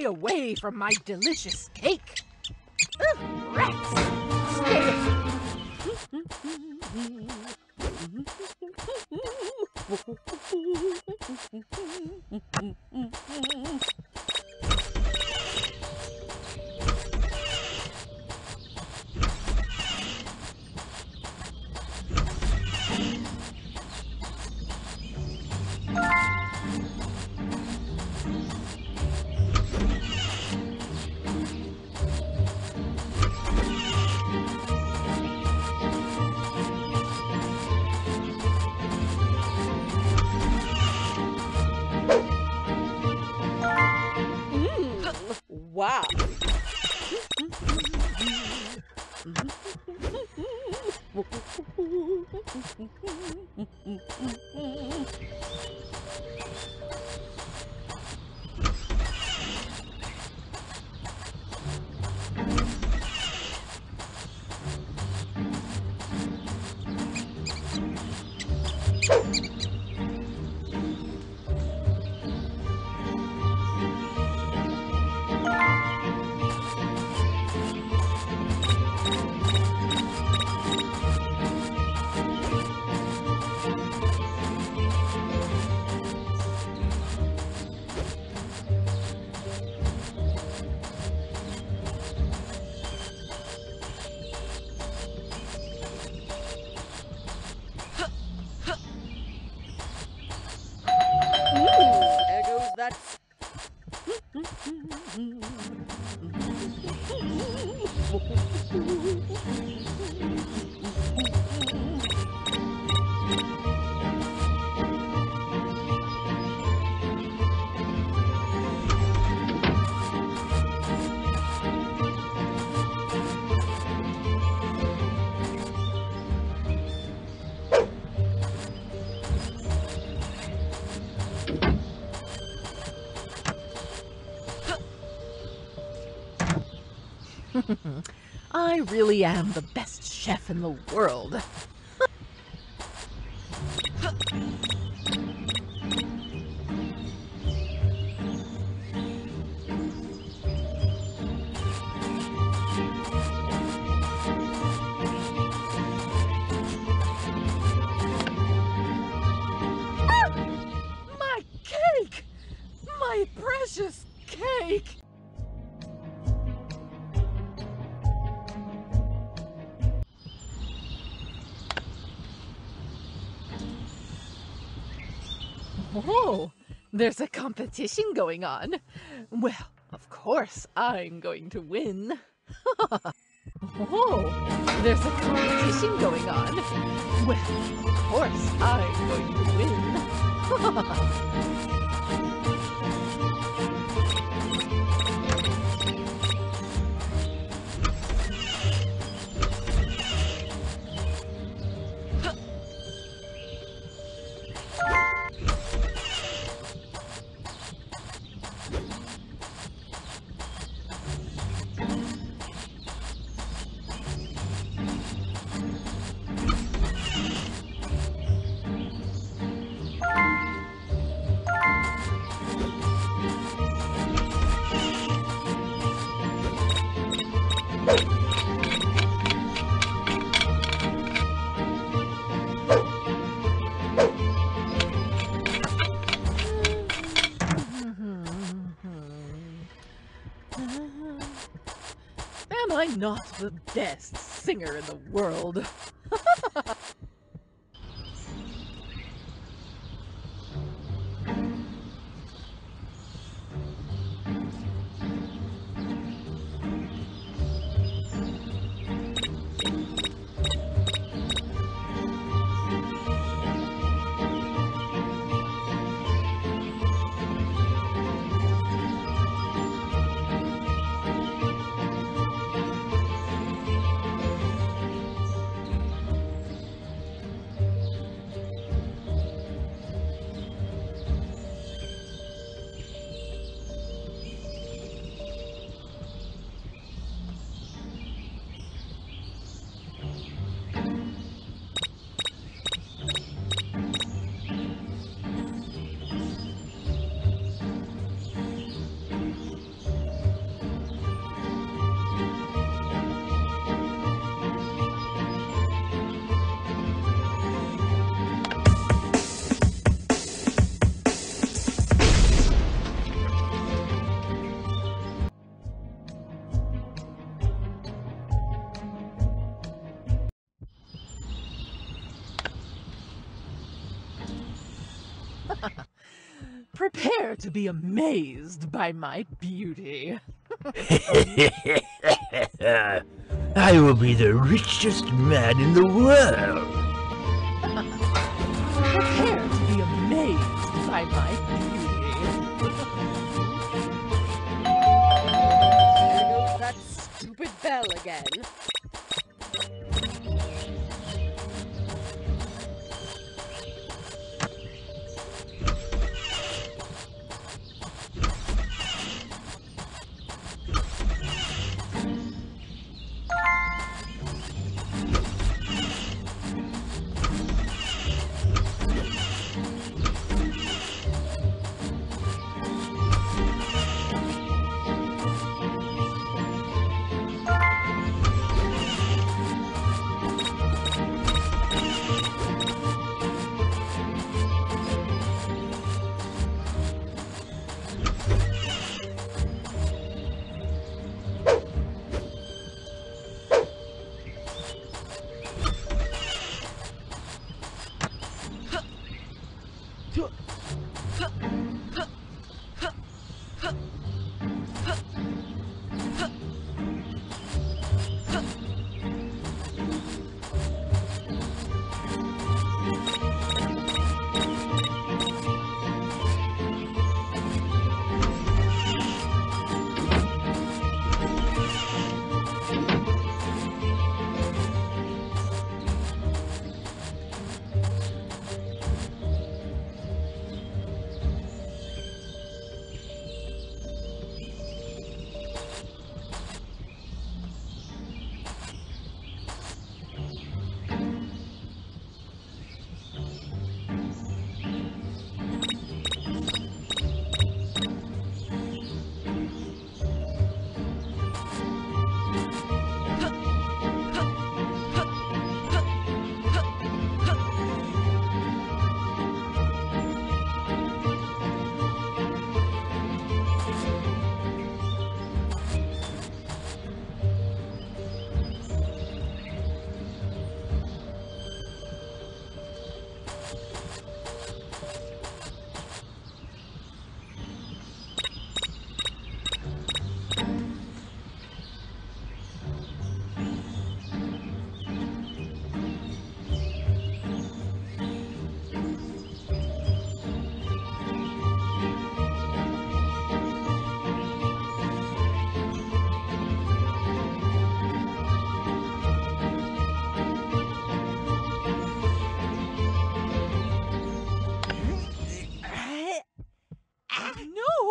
Stay away from my delicious cake. Ugh, rats! Stay Wow. I really am the best chef in the world. Oh, there's a competition going on. Well, of course I'm going to win. oh, there's a competition going on. Well, of course I'm going to win. not the best singer in the world? Prepare to be amazed by my beauty. I will be the richest man in the world. Prepare to be amazed by my beauty. There goes that stupid bell again.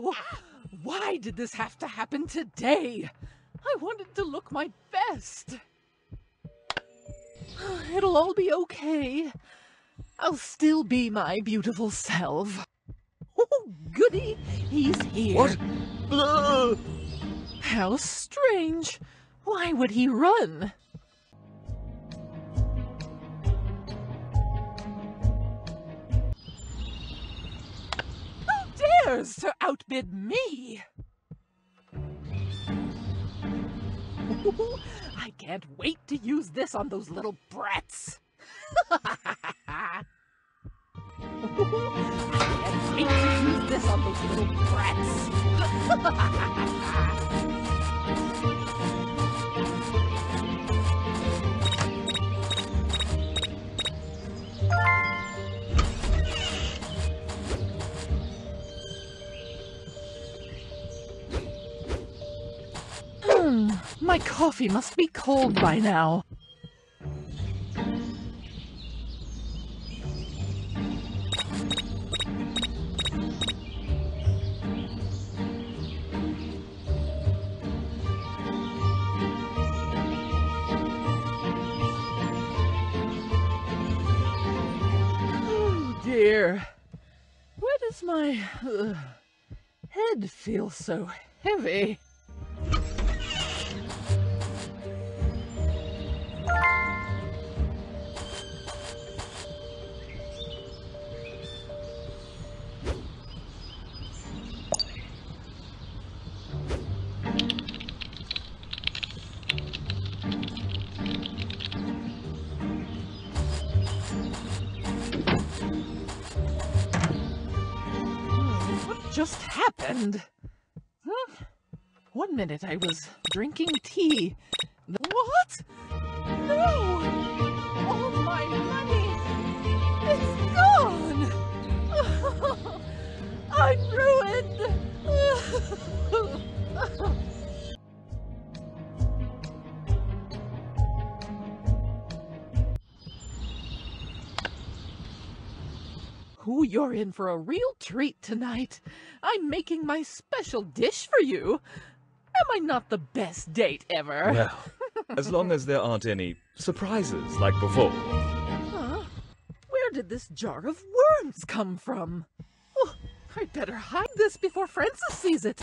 No! Why did this have to happen today? I wanted to look my best. It'll all be okay. I'll still be my beautiful self. Oh, goody! He's here. What? Uh, How strange. Why would he run? Who dares to outbid me? I can't wait to use this on those little brats. I can't wait to use this on those little brats. my coffee must be cold by now. Oh dear. Why does my uh, head feel so heavy? Happened? Hmm? One minute I was drinking tea. What? No! All my money! It's gone! I'm ruined! Ooh, you're in for a real treat tonight. I'm making my special dish for you. Am I not the best date ever? Well, as long as there aren't any surprises like before. Huh? Where did this jar of worms come from? Oh, I'd better hide this before Francis sees it.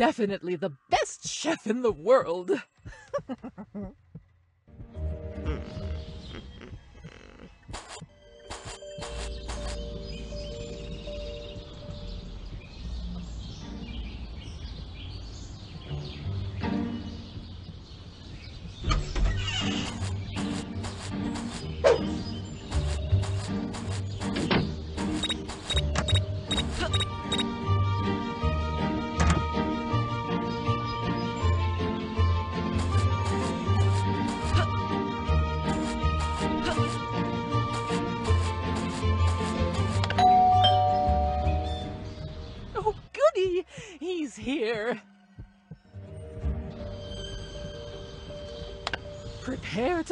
definitely the best chef in the world.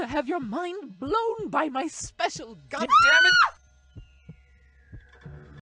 have your mind blown by my special. God damn it!